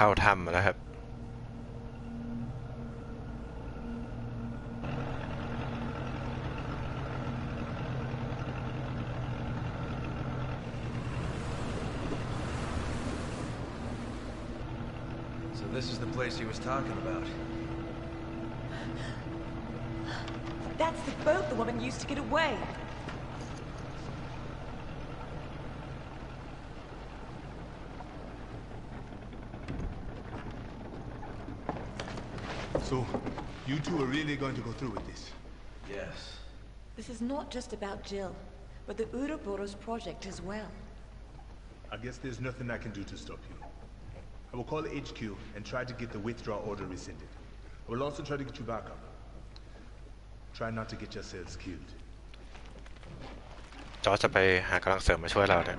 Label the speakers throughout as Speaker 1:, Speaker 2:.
Speaker 1: เข้าถ้ำมาแล้วครับ
Speaker 2: So this is the place he was talking about.
Speaker 3: That's the boat the woman used to get away.
Speaker 4: two are really going to go through with this?
Speaker 2: Yes.
Speaker 3: This is not just about Jill, but the Uroboros project as well.
Speaker 4: I guess there's nothing I can do to stop you. I will call HQ and try to get the withdrawal order rescinded. I will also try to get you back up. Try not to get yourselves killed.
Speaker 1: จอร์จจะไปหากำลังเสริมมาช่วยเราเนี่ย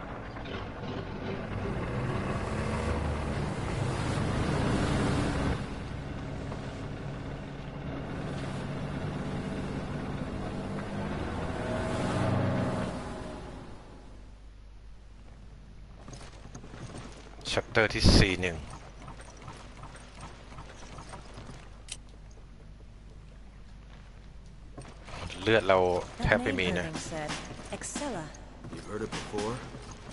Speaker 1: ชัปเตอร์ที่สี่หนึ่งเลือดเราแทบ
Speaker 5: That
Speaker 1: ไม่มี
Speaker 5: name
Speaker 1: นะ
Speaker 5: Irving said. Excella.
Speaker 2: You've heard it before?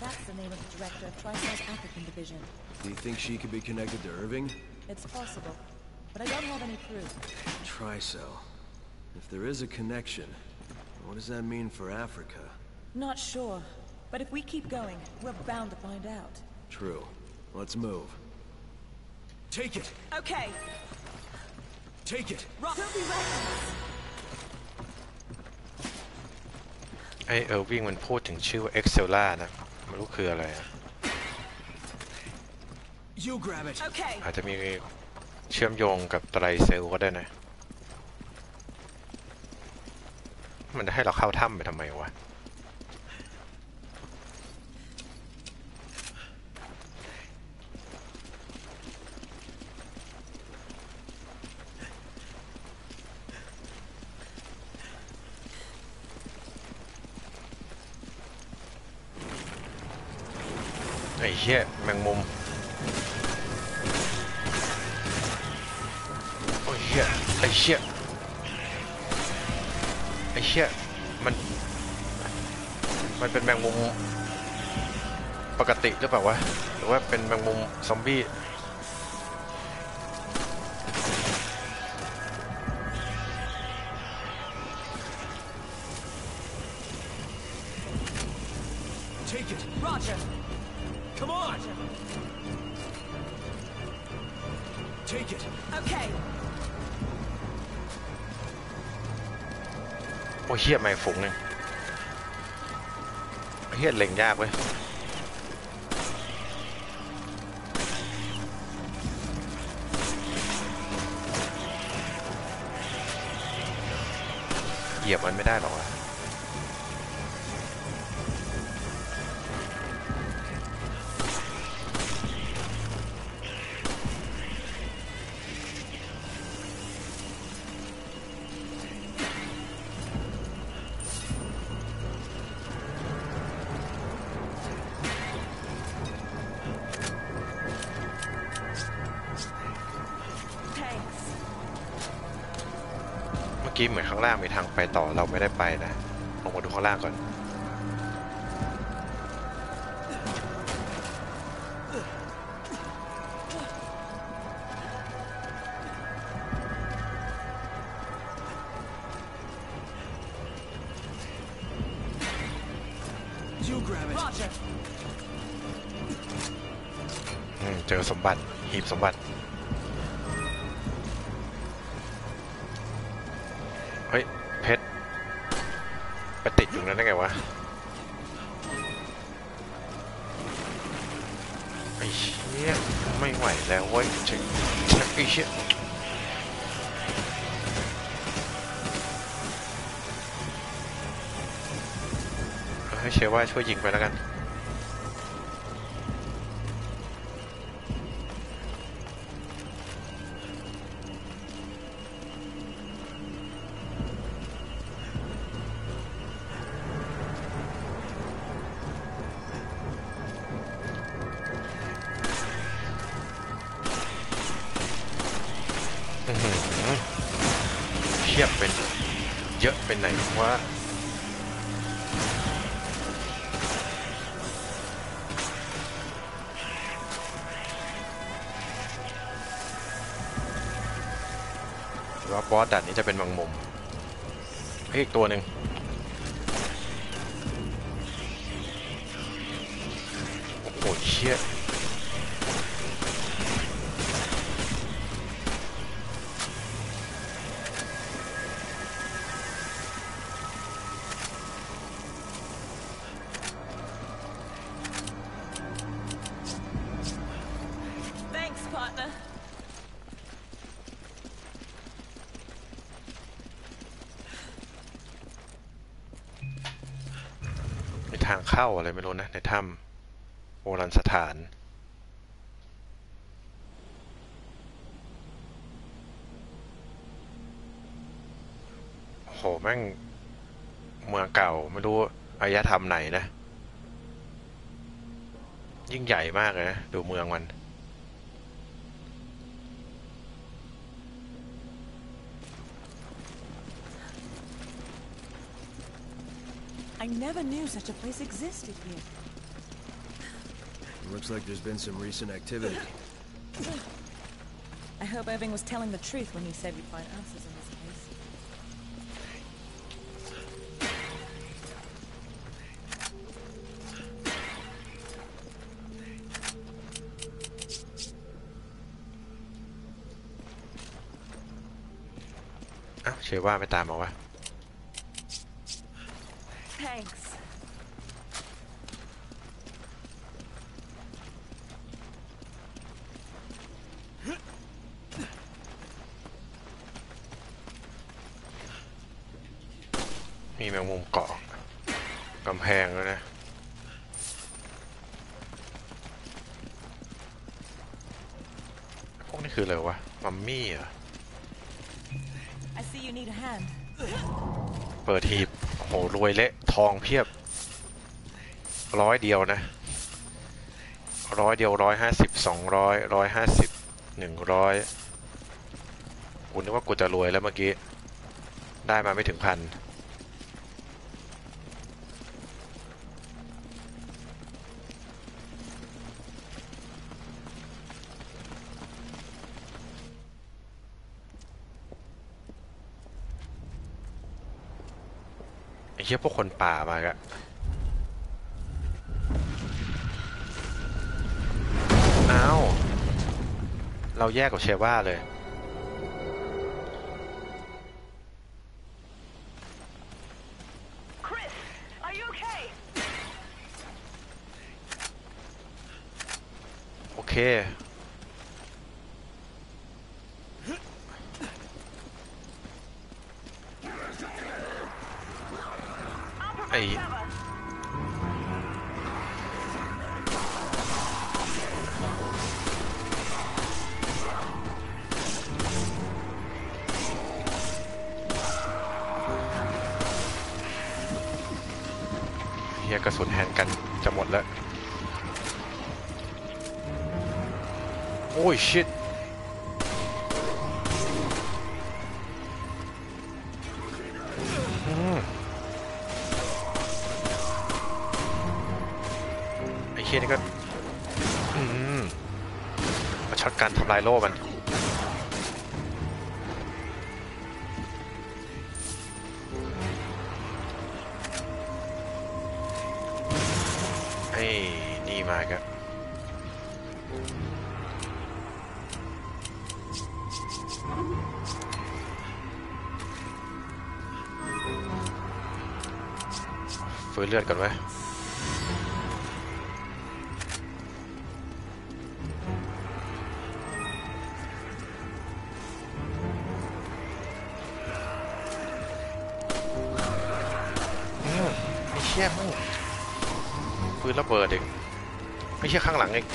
Speaker 5: That's the name of the director of TriStar's African division.
Speaker 2: Do you think she could be connected to Irving?
Speaker 5: It's possible, but I don't have any proof.
Speaker 2: Tricell. If there is a connection, what does that mean for Africa?
Speaker 5: Not sure, but if we keep going, we're bound to find out.
Speaker 2: True. Let's move. Take it!
Speaker 3: Okay,
Speaker 2: Take it!
Speaker 3: Rock. Don't be reckless.
Speaker 1: ไอเออร์วิ่งมันพูดถึงชื่อว่า Excella นะไม่รู้คืออะไรอะ
Speaker 2: You grab it!
Speaker 3: Okay.
Speaker 1: อาจจะมีเชื่อมโยงกับไตรเซลล์ก็ได้นะ มันจะให้เราเข้าถ้ำไปทำไมวะ ไอ้เหี้ยแมงมุมโอ้ยเชี่ยไอ้เชี่ยไอ้เชี่ยมัน มันเป็นแมงมุมปกติหรือเปล่าวะ หรือว่าเป็นแมงมุมซอมบี้ เหี้ยเล็งยากเว้ย กี้เหมือนข้างล่างมีทางไปต่อเราไม่ได้ไปนะ ลงมาดูข้างล่างก่อน ว่าช่วยยิงไปแล้วกันเทียบเป็นเยอะเป็นไหนวะ หรือว่าบอสดันนี้จะเป็นบางมุมเฮ้ยอีกตัวหนึ่งโอ้โหเชี่ย อะไรไม่รู้นะ ในถ้ำโบราณสถานโหแม่งเมืองเก่าไม่รู้อารยธรรมไหนนะ ยิ่งใหญ่มากเลยนะ ดูเมืองมัน
Speaker 5: I never knew such a place existed here.
Speaker 2: It looks like there's been some recent activity.
Speaker 5: I hope Irving was telling the truth when he said we'd find answers in this case.
Speaker 1: Ah, why am down way? วยเละทองเพียบ ร้อยเดียวนะ ร้อยเดียวร้อยห้าสิบสองร้อยร้อยห้าสิบหนึ่งร้อยกูนึกว่ากูจะรวยแล้วเมื่อกี้ ได้มาไม่ถึงพัน ไอ้เหี้ยพวกคนป่ามากะอ้าวเราแยกกับเชว่าเลย
Speaker 6: Chris, are you okay?
Speaker 1: โอเค โอ้ยชิตอืมไอ้เคียนี่ก็ อืมมาช็อตการทำลายโล่มัน อดก่อนไว้ยอืมไอ้เชี่ยมึงฟื้นระเบิดอีกไม่ใช่ข้างหลังอีก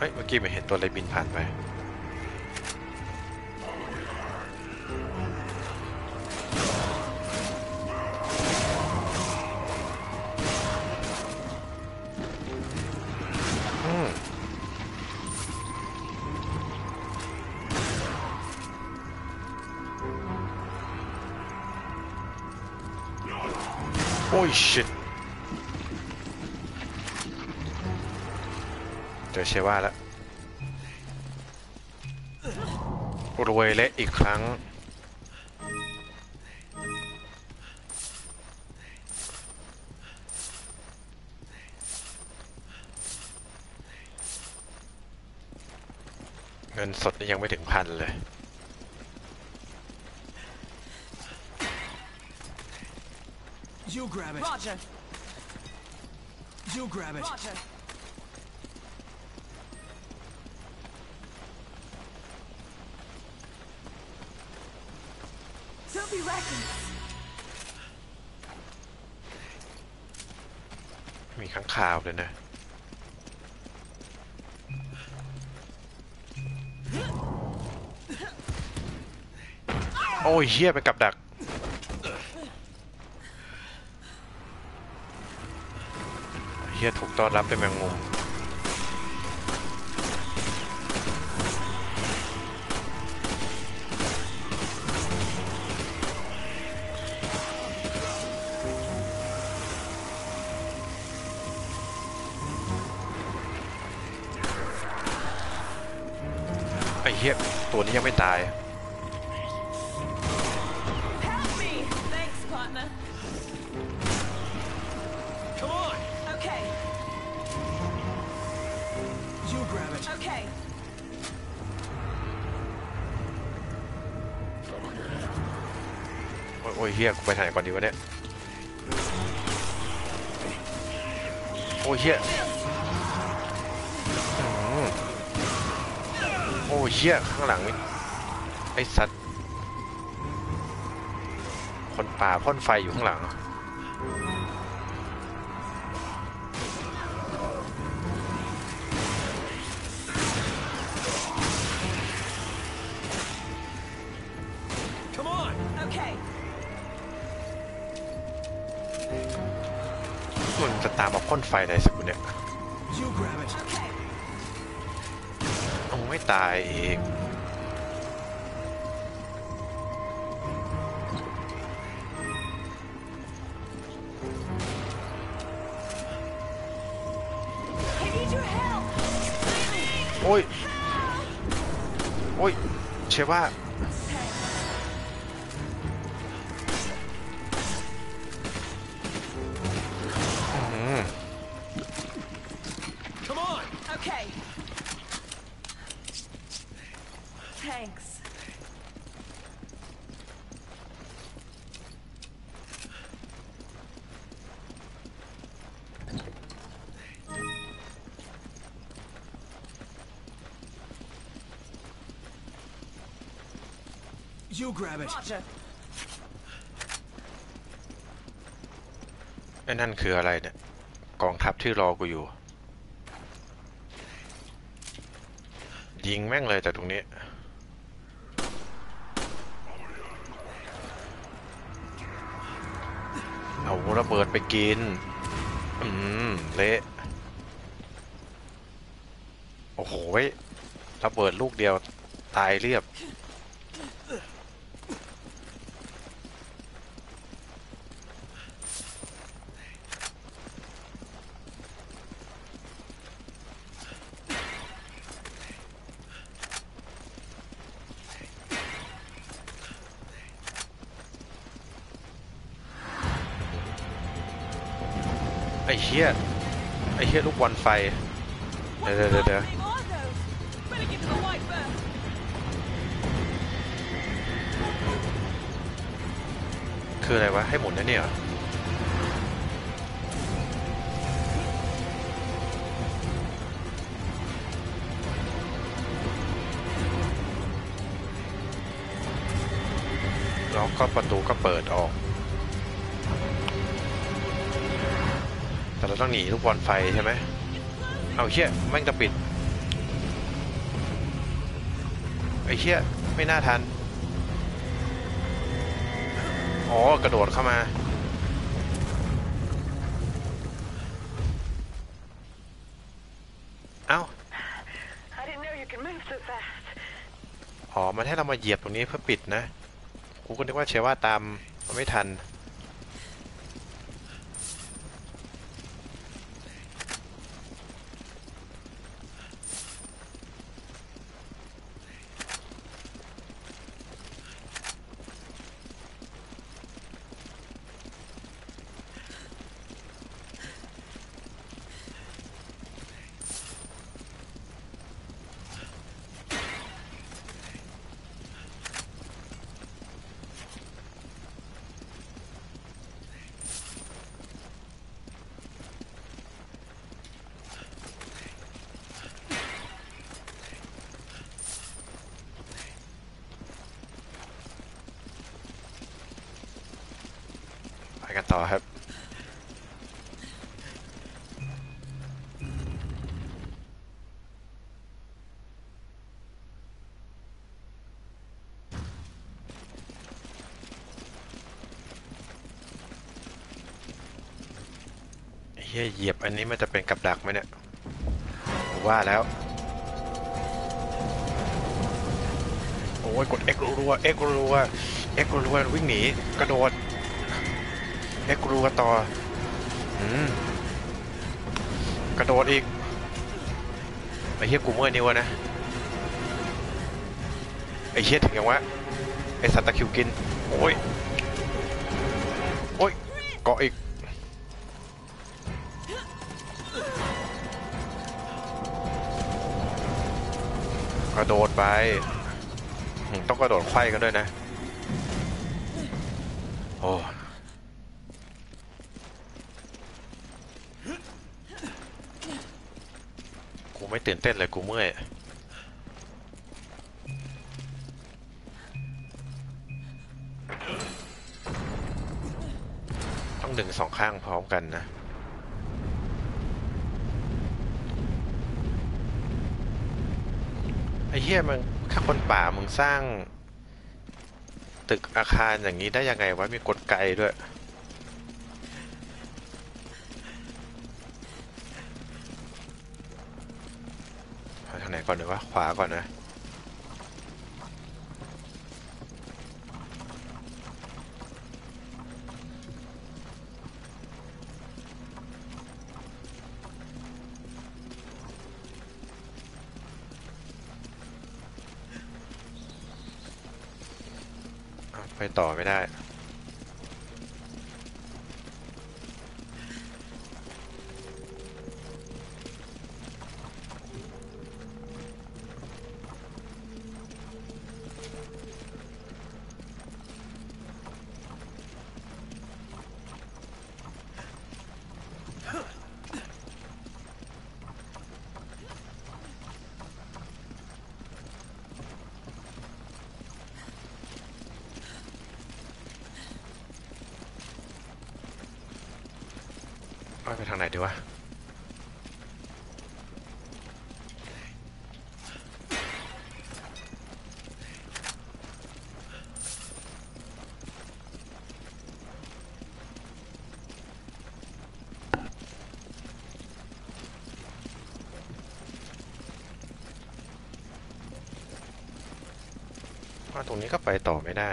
Speaker 1: เฮ้ย เมื่อกี้ไม่เห็นตัวอะไรบินผ่านไปอืม เจอเชว่าแล้วรวยเละอีกครั้ง เงินสดนี่ยังไม่ถึงพันเลย
Speaker 7: You grab it.
Speaker 3: Roger.
Speaker 7: You grab it.
Speaker 3: Roger.
Speaker 1: ข่าวเลยนะ โอ้ยเฮียไปกับดัก เฮียถูกต้อนรับเป็นแมงมุม เฮียตัวนี้ยังไม่ตาย
Speaker 3: Help me! Thanks, partner.
Speaker 7: Come on.
Speaker 3: Okay,
Speaker 7: You grab it.
Speaker 3: okay.
Speaker 1: โอ้ยโอ้ยเฮียกูไปทางไหนก่อนดีวะเนี่ย โอ้ยเฮีย เฮียข้างหลังนี่ไอ้สัตว์คนป่าพ่นไฟอยู่ข้างหลัง
Speaker 7: Come on.
Speaker 3: Okay.
Speaker 1: มึงจะตามมาพ่นไฟอะไรสักกูเนี่ย ตายเอง
Speaker 3: I need your help.
Speaker 1: โอ้ย โอ้ย เชว่า
Speaker 7: grab it.
Speaker 3: Roger.
Speaker 1: ไอ้นั่นคืออะไรเนี่ย กองทัพที่รอกูอยู่ ยิงแม่งเลยแต่ตรงนี้ เอาระเบิดไปกิน อืม เละ โอ้โหเว้ยระเบิดลูกเดียวตายเรียบ เฮียลูกบอลไฟ เดี๋
Speaker 3: ยวเดี๋ยวเดี๋ยว
Speaker 1: คืออะไรวะ ให้หมุนนะเนี่ยแล้วก็ประตูก็เปิดออก ต้องหนีลูกบอลไฟใช่ไหมเอาเชี่ยแม่งจะปิดไอ้เหี้ยไม่น่าทัน อ๋อ กระโดดเข้ามา เอ้าอ๋อ มันให้เรามาเหยียบตรงนี้เพื่อปิดนะ กูก็นึกว่าเชว่าตามมันไม่ทัน เฮียเหยียบอันนี้มันจะเป็นกับดักไหมเนี่ยว่าแล้ว โอ้ยกด X รัวๆ X รัวๆ X รัววิ่งหนีกระโดด X รัวต่อ อืม กระโดดอีกไอ้เหี้ยกูเมื่อนิ้วะนะ ไอ้เหี้ยถึงยังวะ ไอ้สัตว์ตะคิวกิน โอ้ย กระโดดไป ต้องกระโดดไขว้กันด้วยนะ โอ้กูไม่ตื่นเต้นเลยกูเมื่อยต้องดึงสองข้างพร้อมกันนะ ไอ้เหี้ยมึงข้าคนป่ามึงสร้าง ตึกอาคารอย่างนี้ได้ยังไงวะมีกลไกด้วยไปทางไหนก่อนดีวะขวาก่อนนะ ไปต่อไม่ได้ ตรงนี้ก็ไปต่อไม่ได้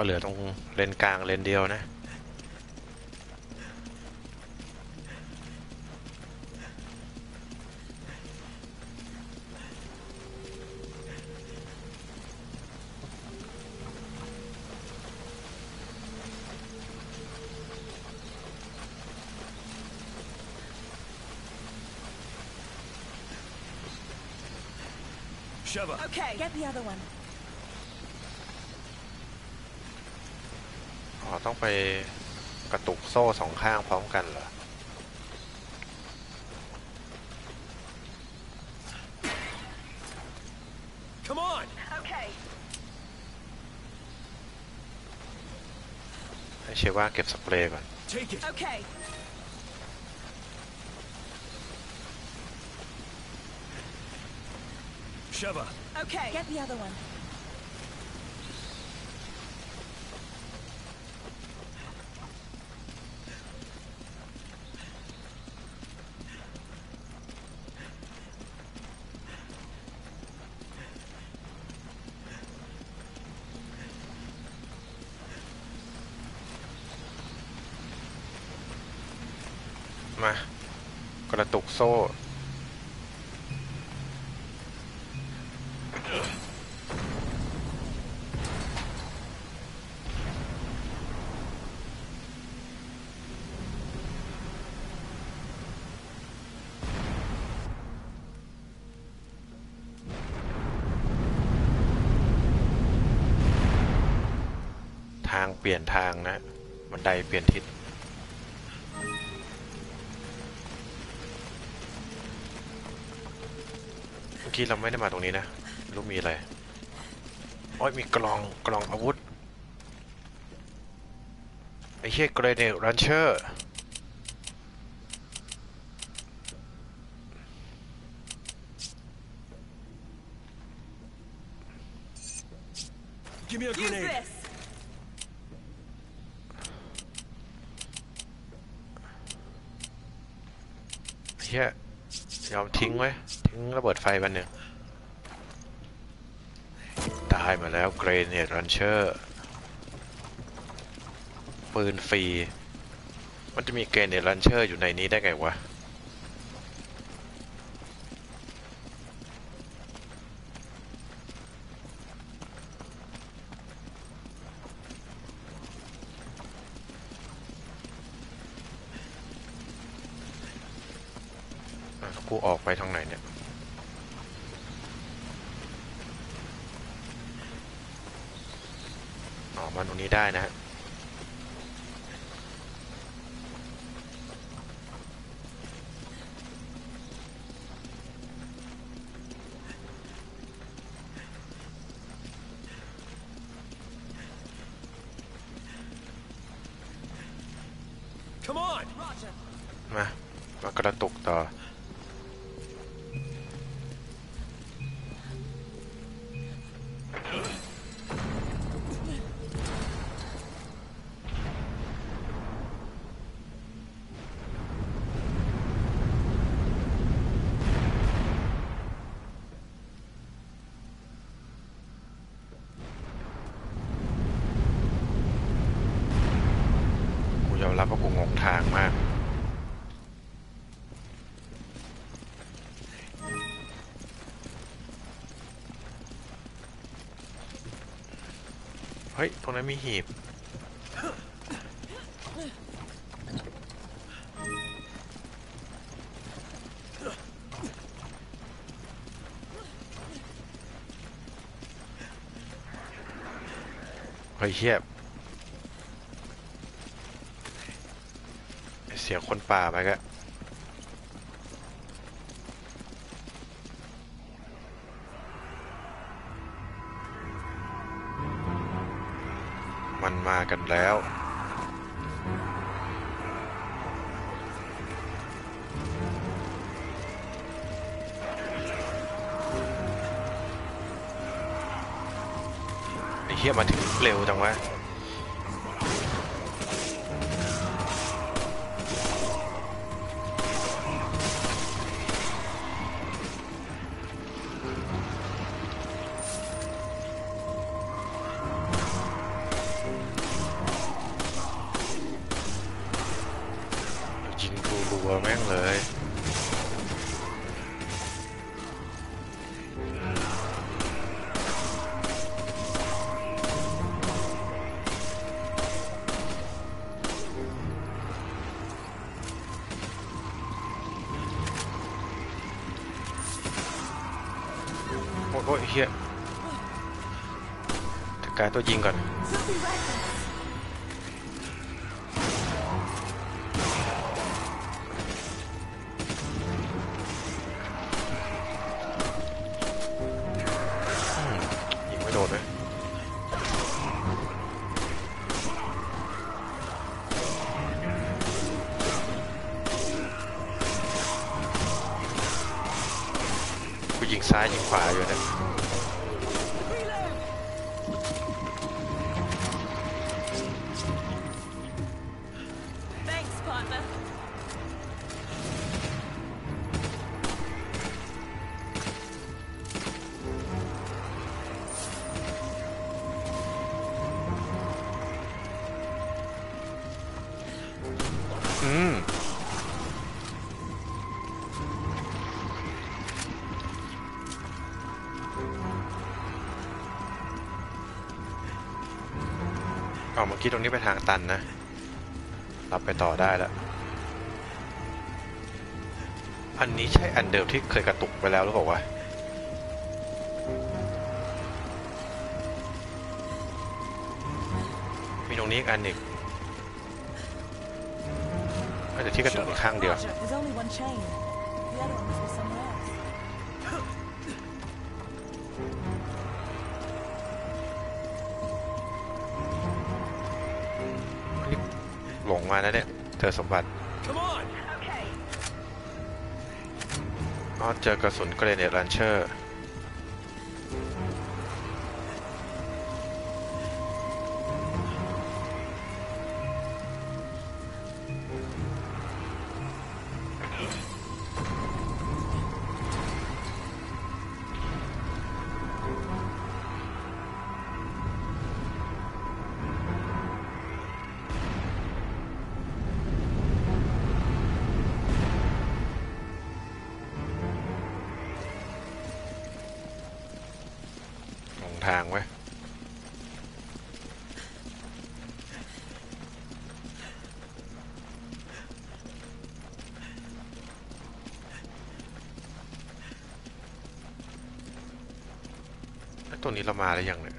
Speaker 1: ก็เหลือตรงเลนกลางเลนเดียวนะ
Speaker 5: Shove get the other one.
Speaker 1: อ๋อต้องไปกระตุกโซ่สองข้างพร้อมกันเหรอ
Speaker 2: Come on.
Speaker 6: Okay.
Speaker 1: ให้เชว่าเก็บสเปรย์ก่อน
Speaker 2: Take it.
Speaker 5: Okay.
Speaker 2: Sheva.
Speaker 5: Okay. Get the other one.
Speaker 1: มา กระตุกโซ่ ทางเปลี่ยนทางนะบันไดเปลี่ยนทิศ กี้เราไม่ได้มาตรงนี้นะไม่รู้มีอะไรโอ้ยมีกล่องกล่องอาวุธไอ้เหี้ยเกรเนตรันเชอร์
Speaker 2: Give me a
Speaker 5: Use
Speaker 2: grenade.
Speaker 5: this.
Speaker 1: เหี้ย ยอมทิ้งไว้ ทิ้งระเบิดไฟวันหนึ่งได้มาแล้วเกรเนตรันเชอร์ปืนฟรี มันจะมีเกรเนตรันเชอร์อยู่ในนี้ได้ไงวะ กูออกไปทางไหนเนี่ยออกมาตรงนี้ได้นะฮะ รงนั้นมีหีบ เฮ้ยเฮียบเสียงคนป่าไปก็มั กันแล้ว ไอ้เหี้ยมาถึงเร็วจังวะ โอ้ยโอ้ยเฮียจัดการตัวยิงก่อน กี้ตรงนี้ไปทางตันนะ รับไปต่อได้แล้ว อันนี้ใช่อันเดิมที่เคยกระตุกไปแล้วหรือเปล่าวะมีตรงนี้อีกอันอีกอาจจะที่กระตุกอีกข้างเดียว หลงมาแล้วเนี่ย เจอสมบัติ
Speaker 2: Come on!
Speaker 6: Okay.
Speaker 1: อ๋อเจอกระสุนเกรเนตลันเชอร์ แล้วตัวนี้เรามาแล้วยังเนี่ย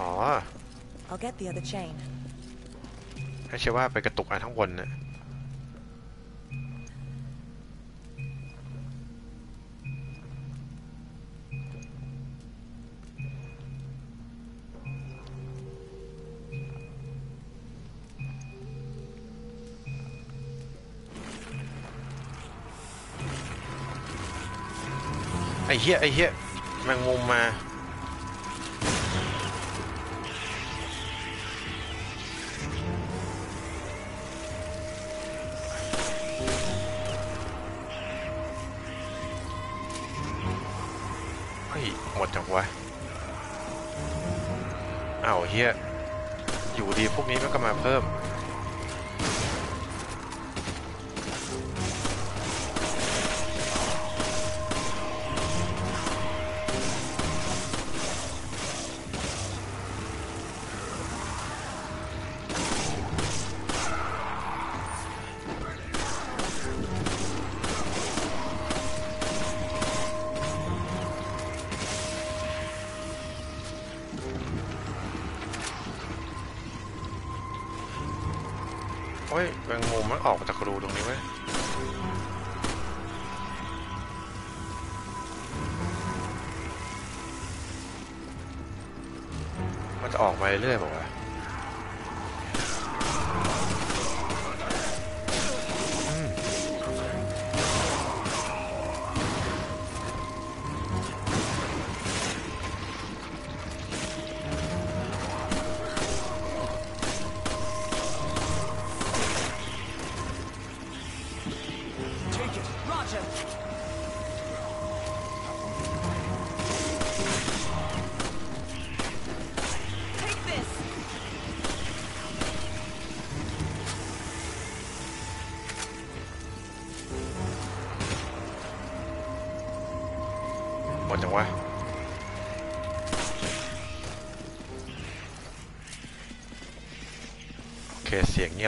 Speaker 1: อ๋อ
Speaker 5: I'll get the other chain.
Speaker 1: ให้เชื่อว่าไปกระตุกอันข้างบนเนี่ยไอ้เหี้ยไอ้เหี้ย แมงมุมมาเฮ้ยหมดจังวะอ้าวเฮียอยู่ดีพวกนี้มันก็มาเพิ่ม โอ้ยแมงมุมมันออกมาจากรูตรงนี้เว้ยมันจะออกมาเรื่อยๆบอก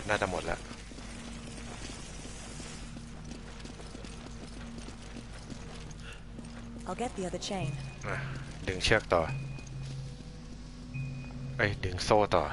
Speaker 1: ยงเงียบน่าจะหมดแล้ว
Speaker 5: I'll I'll get the other chain.
Speaker 1: อะดึงเชือกต่อ เอ้ย ดึงโซ่ต่อ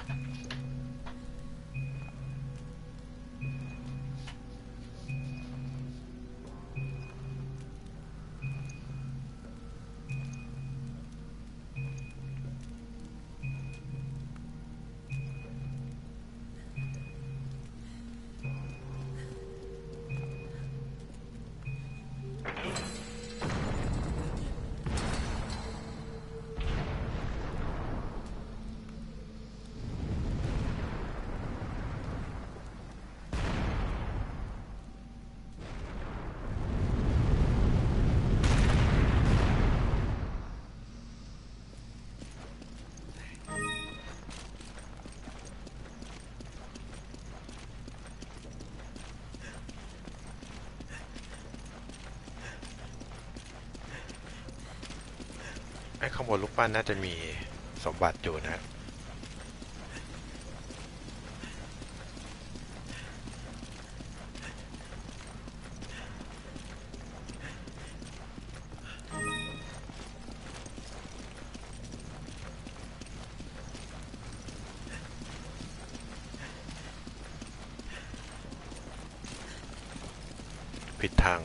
Speaker 1: บนลูกปั้นน่าจะมีสมบัติอยู่นะผิดทาง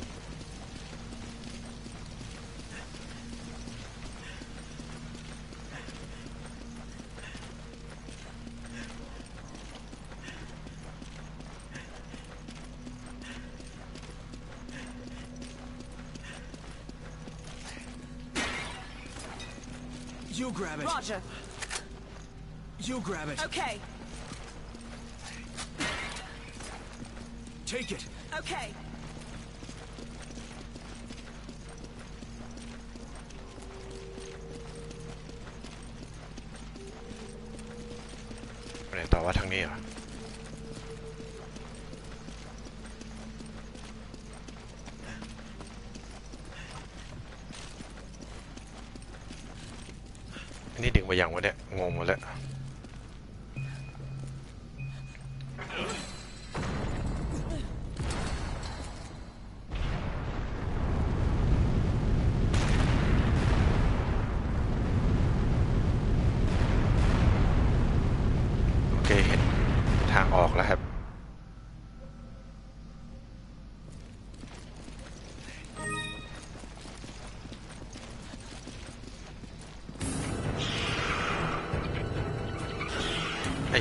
Speaker 2: grab it.
Speaker 5: Roger.
Speaker 2: You grab it.
Speaker 5: Okay.
Speaker 2: Take it.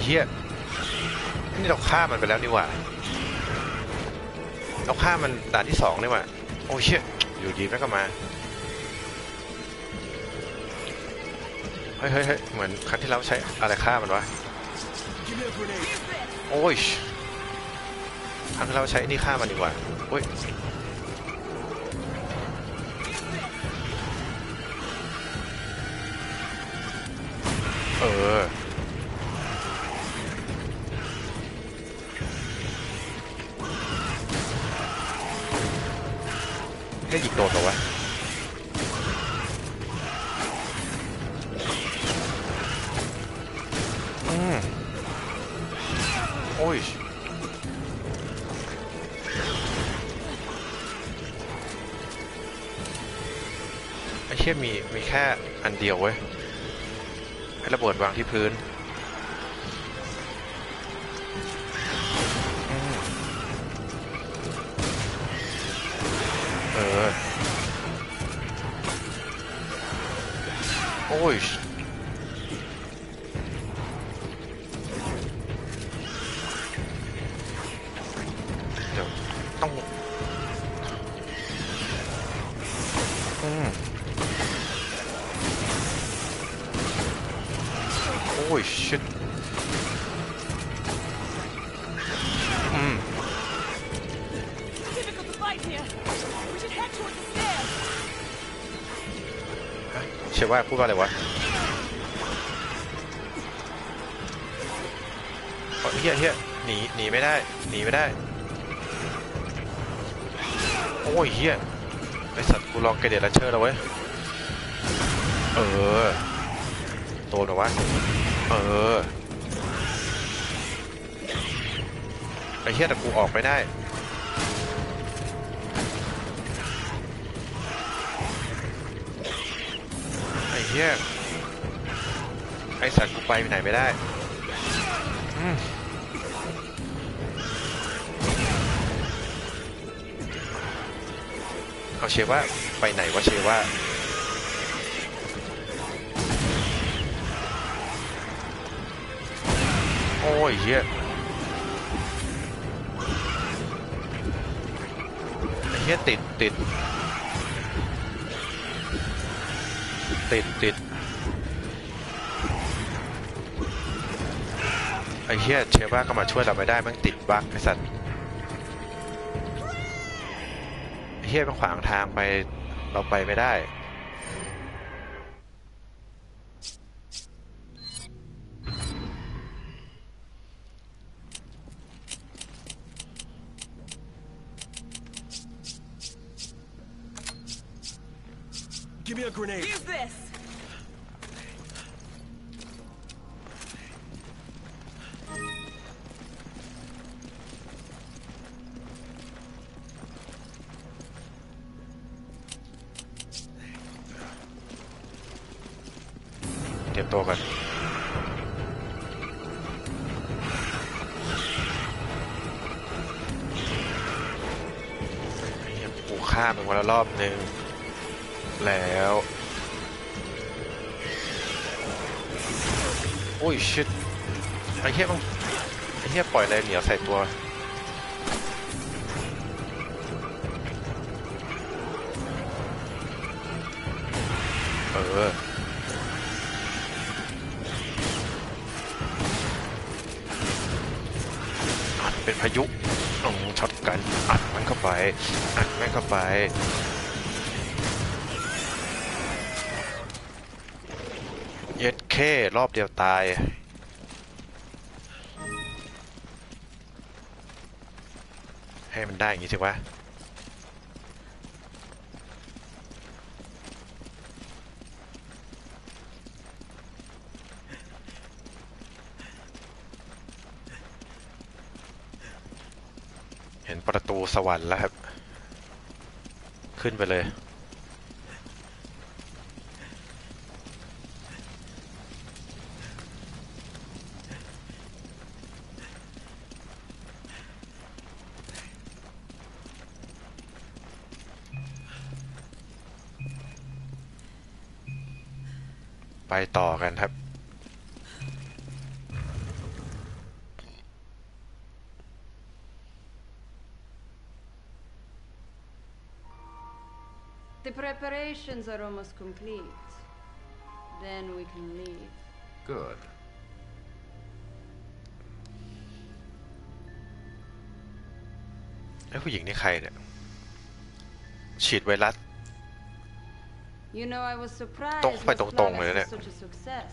Speaker 1: เหี้ยนี่เราฆ่ามันไปแล้วนี่หว่าเราฆ่ามันด่านที่สองนี่หว่าโอ้เชี่ยอยู่ดีแม่ก็มาเฮ้ยเฮ้ยเฮ้ยเหมือนครั้งที่เราใช้อะไรฆ่ามันวะโอ้ยครั้งที่เราใช้นี่ฆ่ามันดีกว่าโอ้ย อ้เชี่ยมีมีแค่อันเดียวเว้ย ให้ระเบิดวางที่พื้น เออ โอ้ย พูดว่าอะไรวะเฮ้ยเฮียเฮียหนีหนีไม่ได้หนีไม่ได้ โอ้ยเฮียไอสัตว์กูลองเกรเดตลันเชอร์แล้วเว้ย เออโดนเหรอวะ เออไอเฮียแต่กูออกไปได้ เฮียไอสัตว์กูไปไหนไม่ได้เอาเชว่าไปไหนวะเชว่าโอ้ยเฮียเฮียติดติด ติดติดไอ้เหี้ยเชว่าก็มาช่วยเราไม่ได้มันติดบั๊กไอ้สัตว์ไอ้เหี้ยมันขวางทางไปเราไปไม่ได้ เตรียมตัวก่อนไอ้เหี้ยกูฆ่ามันวันละรอบหนึ่งแล้วโอ้ยชิตไอ้เหี้ยมันไอ้เหี้ยปล่อยอะไรเหนียวใส่ตัวเออ อัดมันเข้าไปเย็ดเครอบเดียวตายให้มันได้อย่างนี้สิวะเห็นประตูสวรรค์แล้วครับ ขึ้นไปเลย ไปต่อกันครับ
Speaker 8: preparations are almost complete. Then we can leave.
Speaker 9: Good.
Speaker 1: ไอ้ผู้หญิงนี่ใครเนี่ยฉีดไวรัส
Speaker 8: You know, I was surprised
Speaker 1: ตรงไปตรงๆ
Speaker 8: Las
Speaker 1: เลย
Speaker 8: Plagas
Speaker 1: เนี่ย
Speaker 8: was such a success.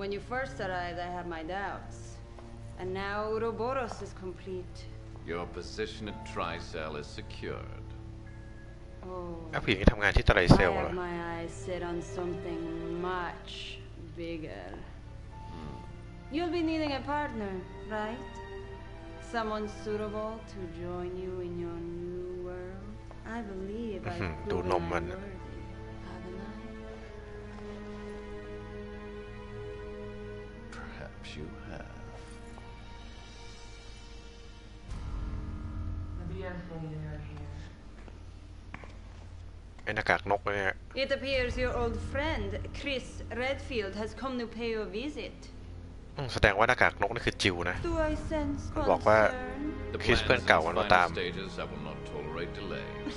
Speaker 8: When you first arrived, I had my doubts. And now Ouroboros is complete.
Speaker 9: Your position at Tricell is secured.
Speaker 8: Oh,
Speaker 1: ไอ้ผู้หญิงที่ทำงานที่ตราย
Speaker 8: I
Speaker 1: เซล
Speaker 8: have
Speaker 1: เหรอ
Speaker 8: my eyes set on something much bigger. You'll be needing a partner, right? Someone suitable to join you in your new world. I believe I've
Speaker 1: อื้อหือดู
Speaker 8: proven
Speaker 1: นมมัน
Speaker 8: I'm
Speaker 1: หน้ากากนกเนี่ย
Speaker 8: It appears your old friend, Chris Redfield, has come to pay you a visit.
Speaker 1: อืมแสดงว่าหน้ากากนกนี่คือจิวนะ
Speaker 8: Do I sense
Speaker 1: มันบอกว่า
Speaker 8: concern?
Speaker 9: The
Speaker 1: Chris
Speaker 9: plan
Speaker 1: เพื่อน
Speaker 9: is
Speaker 1: เก่า
Speaker 9: in
Speaker 1: มัน
Speaker 9: its
Speaker 1: มาตาม
Speaker 9: final stages. I will not tolerate delays.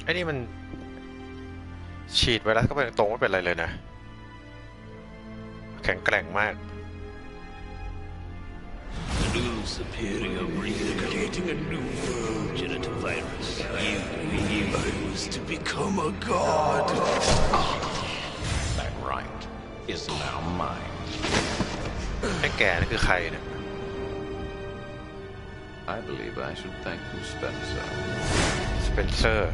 Speaker 1: Ê, ไอ้นี่มันฉีดไวรัสเข้าไปตรงๆไม่เป็นไรเลยนะ แข็งแกร่งมาก
Speaker 10: New superior breed creating a new world genital virus. You believe to become a god.
Speaker 9: That right is now mine.
Speaker 1: ไอ้แก่นี่คือใครเนี่ย
Speaker 9: I believe I should thank you, Spencer.
Speaker 1: สเปนเซอร์